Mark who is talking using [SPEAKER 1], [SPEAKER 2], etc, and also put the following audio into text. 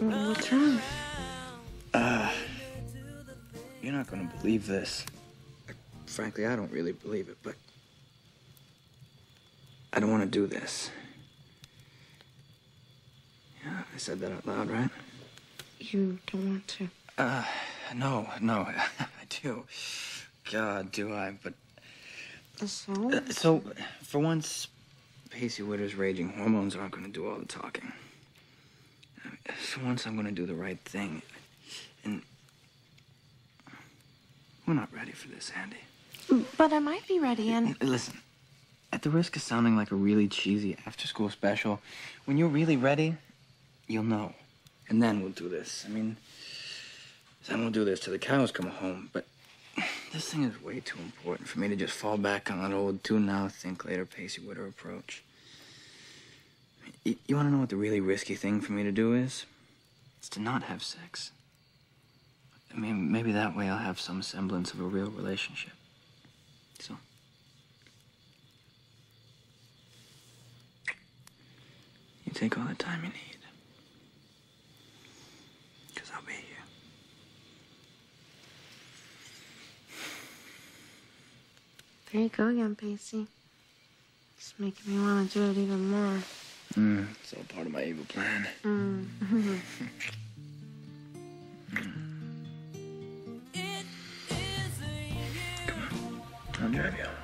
[SPEAKER 1] What's wrong?
[SPEAKER 2] You're not gonna believe this. Frankly, I don't really believe it, but I don't want to do this. Yeah, I said that out loud, right?
[SPEAKER 1] You don't want to.
[SPEAKER 2] Uh, no, no, I do. God, do I? But
[SPEAKER 1] So?
[SPEAKER 2] uh, so, for once, Pacey Witter's raging hormones aren't going to do all the talking. For once, I'm going to do the right thing, and we're not ready for this, Andie.
[SPEAKER 1] But I might be ready, and
[SPEAKER 2] Listen, at the risk of sounding like a really cheesy after-school special, when you're really ready, you'll know, and then we'll do this. I mean, then we'll do this till the cows come home. But this thing is way too important for me to just fall back on that old do now, think later, Pacey Witter approach. You, you want to know what the really risky thing for me to do is? It's to not have sex. I mean, maybe that way I'll have some semblance of a real relationship. So. You take all the time you need. Because I'll be here.
[SPEAKER 1] there you go again, Pacey. It's making me want to do it even more.
[SPEAKER 2] Mm. It's all part of my evil plan.
[SPEAKER 1] Mm. Come on, I'll drive you home.